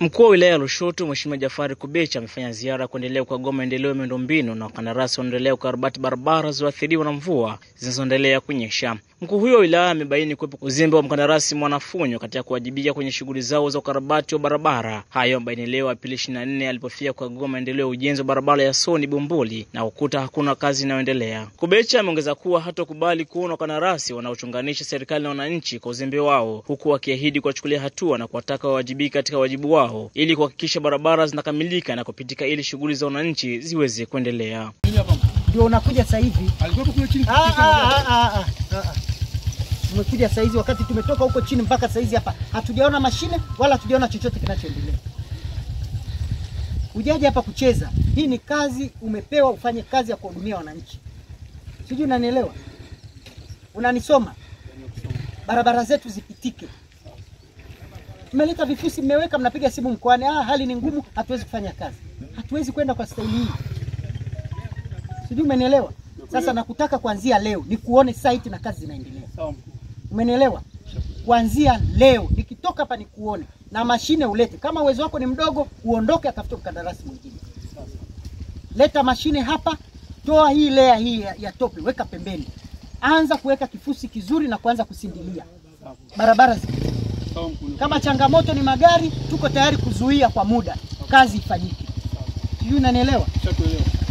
Mkuu wa wilaya ya Lushoto Mheshimiwa Jafari Kubecha amefanya ziara ya kuendelea kukagua maendeleo ya miundombinu na wakandarasi wanaendelea kukarabati barabara zilizoathiriwa na mvua zinazoendelea kunyesha. Mkuu huyo wa wilaya amebaini kuwepo uzembe wa mkandarasi Mwanafunyo katika kuwajibika kwenye shughuli zao za ukarabati wa barabara. Hayo amebaini leo Aprili 24 alipofika kukagua maendeleo ya ujenzi wa barabara ya Soni Bumbuli na kukuta hakuna kazi inayoendelea. Kubecha ameongeza kuwa hatokubali kuona wakandarasi wanaochunganisha serikali na wananchi kwa uzembe wao, huku wakiahidi kuwachukulia hatua na kuwataka wawajibike katika wajibu wao ili kuhakikisha barabara zinakamilika na kupitika ili shughuli za wananchi ziweze kuendelea. ndio unakuja sasa hivi. Ah, ah, ah, ah, ah, ah. Umekuja sasa hizi wakati tumetoka huko chini mpaka sasa hizi hapa hatujaona mashine wala hatujaona chochote kinachoendelea. Ujaje hapa kucheza. Hii ni kazi umepewa ufanye kazi ya kuhudumia wananchi. Sijui unanielewa? Unanisoma? Barabara zetu zipitike. Mmeleta vifusi, mmeweka, mnapiga simu mkoani, ah, hali ni ngumu, hatuwezi kufanya kazi. Hatuwezi kwenda kwa staili hii. Sijui umenielewa? Sasa nakutaka kuanzia leo nikuone site na kazi zinaendelea. Umenielewa? Kuanzia leo nikitoka hapa nikuone na mashine ulete. Kama uwezo wako ni mdogo, uondoke atafute mkandarasi mwingine. Leta mashine hapa, toa hii lea hii ya, tope, weka pembeni. Anza kuweka kifusi kizuri na kuanza kusindilia barabara zipite. Kama changamoto ni magari, tuko tayari kuzuia kwa muda, kazi ifanyike. Sijui unanielewa?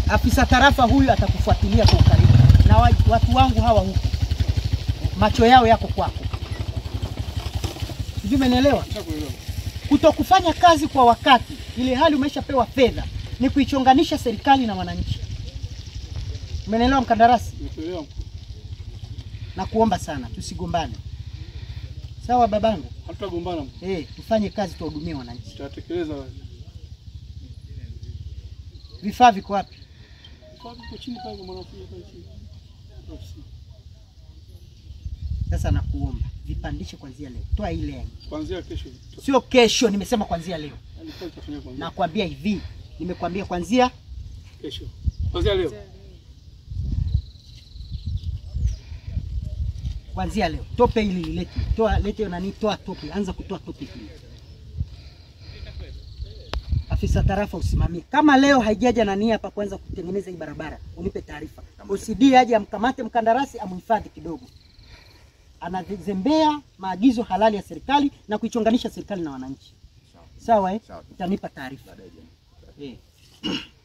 Afisa tarafa huyu atakufuatilia kwa ukaribu, na watu wangu hawa huku, macho yao yako kwako. Sijui umenielewa? Kutokufanya kazi kwa wakati, ile hali umeshapewa fedha, ni kuichonganisha serikali na wananchi. Umenielewa mkandarasi? Nakuomba. Na kuomba sana tusigombane, sawa babangu? Hatutagombana. Eh, tufanye kazi, tuwahudumie wananchi. Tutatekeleza. Vifaa viko wapi? Kwa hapo chini pale mwanafunzi pale chini. Sasa nakuomba vipandishe kuanzia leo, toa ile yani. Kuanzia kesho. Sio kesho, nimesema kuanzia leo. Nakwambia hivi, nimekwambia kuanzia kesho. Kuanzia leo. Kuanzia leo, tope hili lilete, toa lete nani, toa tope, anza kutoa tope hili. Afisa tarafa usimamie. Kama leo haijaja nani hapa kuanza kutengeneza hii barabara, unipe taarifa. OCD aje amkamate mkandarasi, amhifadhi kidogo. Anazembea maagizo halali ya serikali na kuichonganisha serikali na wananchi. Sawa eh? Utanipa taarifa. Eh.